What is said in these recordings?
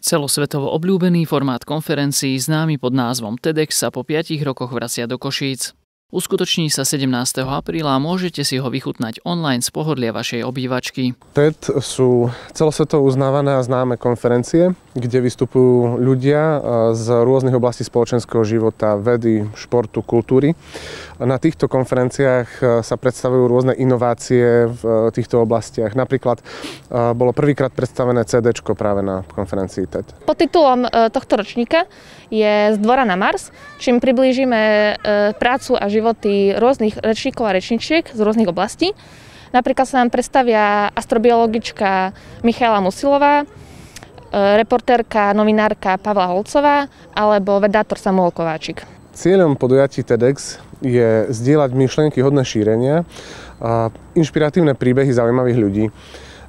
Celosvetovo obľúbený formát konferencií známy pod názvom TEDx sa po 5 rokoch vracia do Košíc. Uskutoční sa 17. apríla a môžete si ho vychutnať online z pohodlia vašej obývačky. TED sú celosvetovo uznávané a známe konferencie, kde vystupujú ľudia z rôznych oblastí spoločenského života, vedy, športu, kultúry. Na týchto konferenciách sa predstavujú rôzne inovácie v týchto oblastiach. Napríklad bolo prvýkrát predstavené CD práve na konferencii TED. Pod titulom e, tohto ročníka je Z dvora na Mars, čím priblížime e, prácu a život životy rôznych rečníkov a rečničiek z rôznych oblastí. Napríklad sa nám predstavia astrobiologička Michaela Musilová, e, reportérka, novinárka Pavla Holcová alebo vedátor Samuel Kováčik. Cieľom podujatí TEDx je zdieľať myšlienky hodné šírenia a inšpiratívne príbehy zaujímavých ľudí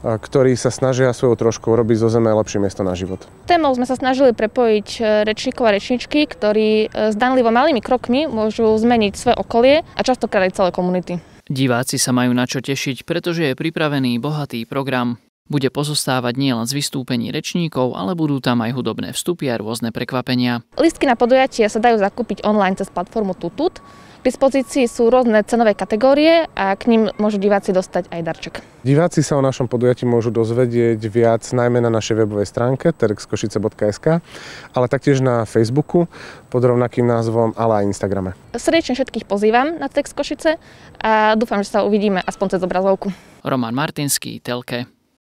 ktorí sa snažia svojou troškou robiť zo Zeme lepšie miesto na život. Témou sme sa snažili prepojiť e, rečníkov a rečničky, ktorí e, zdanlivo malými krokmi môžu zmeniť svoje okolie a častokrát aj celé komunity. Diváci sa majú na čo tešiť, pretože je pripravený bohatý program. Bude pozostávať nielen z vystúpení rečníkov, ale budú tam aj hudobné vstupy a rôzne prekvapenia. Listky na podujatie sa dajú zakúpiť online cez platformu Tutut. K dispozícii sú rôzne cenové kategórie a k ním môžu diváci dostať aj darček. Diváci sa o našom podujatí môžu dozvedieť viac najmä na našej webovej stránke terexkošice.sk, ale taktiež na Facebooku pod rovnakým názvom, ale aj Instagrame. Srdečne všetkých pozývam na Text Košice a dúfam, že sa uvidíme aspoň cez obrazovku. Roman Martinský, Telke.